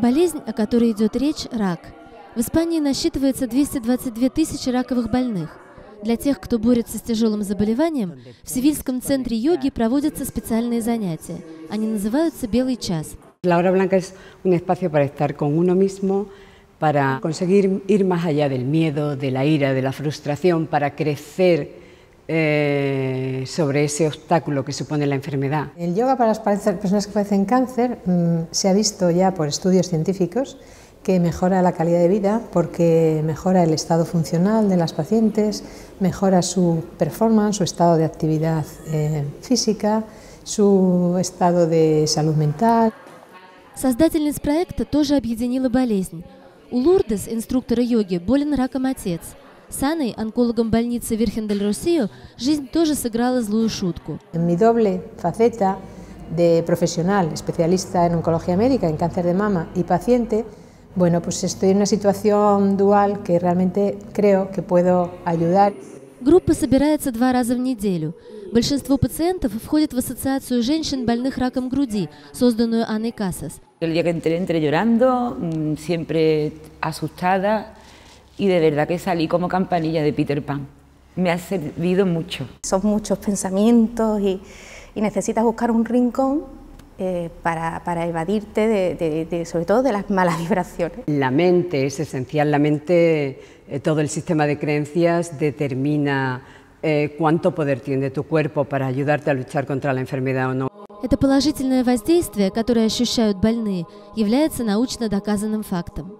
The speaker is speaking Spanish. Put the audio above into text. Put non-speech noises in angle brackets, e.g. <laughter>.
Болезнь, о которой идет речь, рак. В Испании насчитывается 222 тысячи раковых больных. Для тех, кто борется с тяжелым заболеванием, в Севильском центре йоги проводятся специальные занятия. Они называются «Белый час». La hora blanca es un espacio para estar con uno mismo, para conseguir ir más allá del miedo, de la ira, de la frustración, para crecer eh, sobre ese obstáculo que supone la enfermedad. El yoga para las personas que padecen cáncer mmm, se ha visto ya por estudios científicos que mejora la calidad de vida porque mejora el estado funcional de las pacientes, mejora su performance, su estado de actividad eh, física, su estado de salud mental. Создательница проекта тоже объединила болезнь. У Лурдес, инструктора йоги, болен раком отец. С Анной, онкологом больницы Вирхендель Росио, жизнь тоже сыграла злую шутку. En mi doble faceta de profesional, especialista en oncología médica, en cáncer de mama y paciente, bueno, pues estoy en una situación dual que realmente creo que puedo ayudar. Группа собирается два раза в неделю. Большинство пациентов входят в ассоциацию женщин, больных раком груди, созданную Анной Касас. El día que entré, entré llorando, mm, siempre asustada y de verdad que salí como campanilla de Peter Pan. Me ha servido mucho. Son muchos pensamientos y, y necesitas buscar un rincón eh, para, para, evadirte de, de, de, sobre todo de las malas <laughs> vibraciones. La mente es esencial, la mente, eh, todo el sistema de creencias determina eh, cuánto poder tiene tu cuerpo para ayudarte a luchar contra la enfermedad o no. Это положительное воздействие, которое ощущают больные, является научно доказанным фактом.